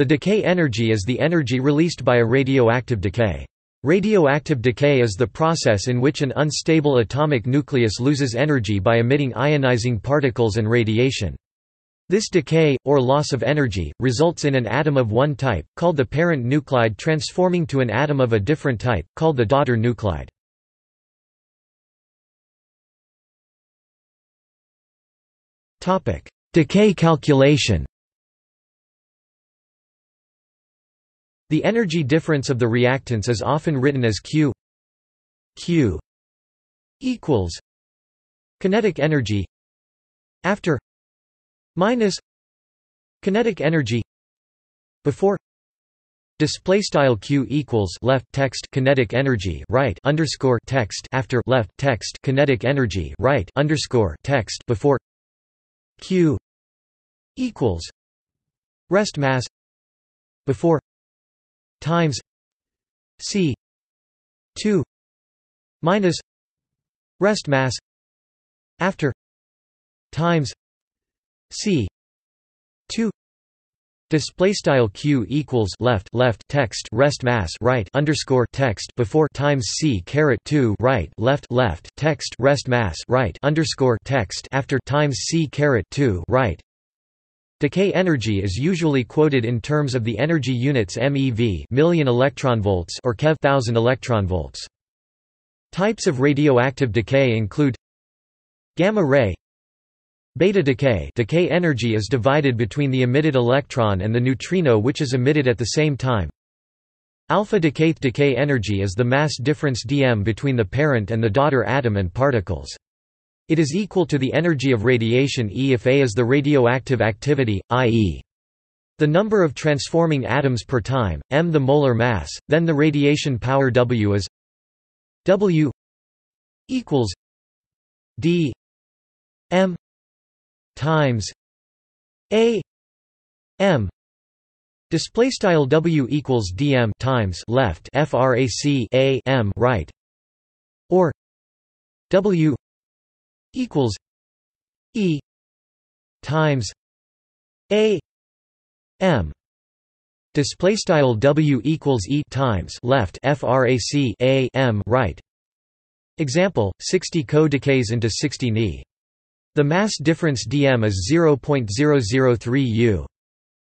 The decay energy is the energy released by a radioactive decay. Radioactive decay is the process in which an unstable atomic nucleus loses energy by emitting ionizing particles and radiation. This decay, or loss of energy, results in an atom of one type, called the parent nuclide transforming to an atom of a different type, called the daughter nuclide. Decay calculation The energy difference of the reactants is often written as Q. Q. equals kinetic energy after minus kinetic energy before display style q equals left text kinetic energy right underscore text after left text kinetic energy right underscore text before q equals rest mass before times c 2 minus rest mass after times c 2 Display style q equals left left text rest mass right underscore text before times c caret 2 right left left text rest mass right underscore text after times c caret 2 right Decay energy is usually quoted in terms of the energy units MeV million electronvolts or keV thousand electronvolts. Types of radioactive decay include gamma ray beta decay decay energy is divided between the emitted electron and the neutrino which is emitted at the same time alpha decay decay energy is the mass difference dm between the parent and the daughter atom and particles it is equal to the energy of radiation E if A is the radioactive activity, i.e. the number of transforming atoms per time, m the molar mass, then the radiation power W is W equals D m times A m Display style W equals dm times left frac a m right, or W equals E times A M. Display style W equals E times left frac A M right. Example 60 Co decays into 60 Ni the mass difference dm is 0.003 U.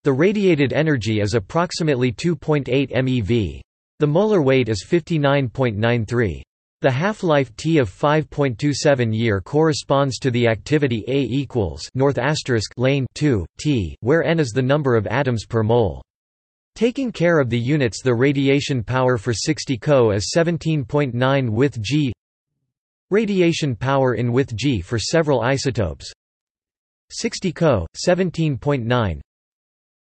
The radiated energy is approximately 2.8 MeV the molar weight is 59.93 the half-life T of 5.27 year corresponds to the activity A equals north asterisk lane 2 T, where n is the number of atoms per mole. Taking care of the units the radiation power for 60 Co is 17.9 with G. Radiation power in with G for several isotopes. 60 Co, 17.9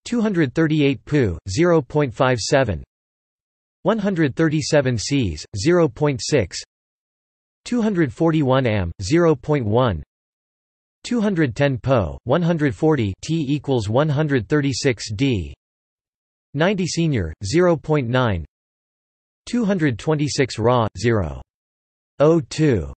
238 Pu, 0.57 137 Cs, 0.6 241 Am, 0.1 210 Po, 140 T equals 136 D 90 Senior, 0.9 226 Ra, 0. 02